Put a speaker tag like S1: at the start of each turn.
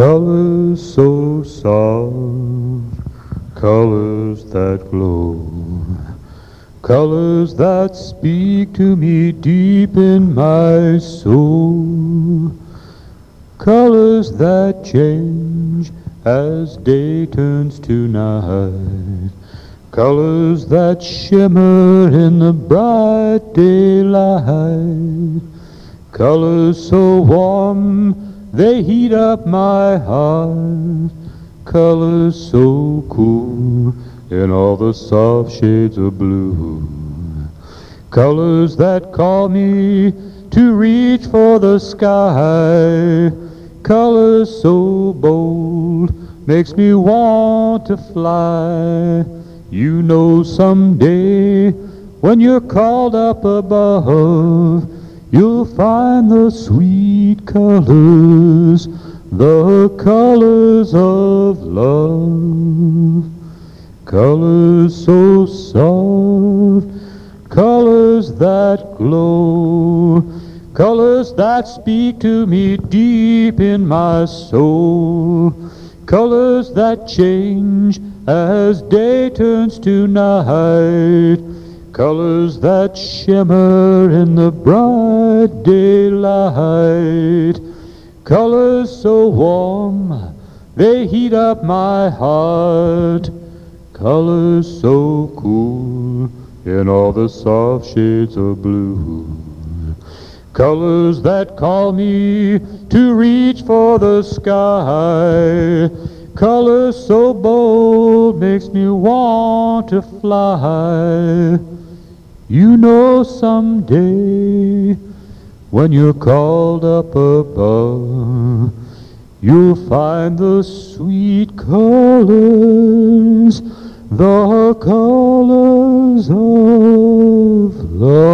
S1: Colors so soft, colors that glow, colors that speak to me deep in my soul, colors that change as day turns to night, colors that shimmer in the bright daylight, colors so warm they heat up my heart, colors so cool in all the soft shades of blue. Colors that call me to reach for the sky. Colors so bold makes me want to fly. You know someday when you're called up above, You'll find the sweet colors, the colors of love. Colors so soft, colors that glow, colors that speak to me deep in my soul, colors that change as day turns to night colors that shimmer in the bright daylight, colors so warm they heat up my heart, colors so cool in all the soft shades of blue. Colors that call me to reach for the sky. Colors so bold makes me want to fly. You know someday when you're called up above, you'll find the sweet colors, the colors of love.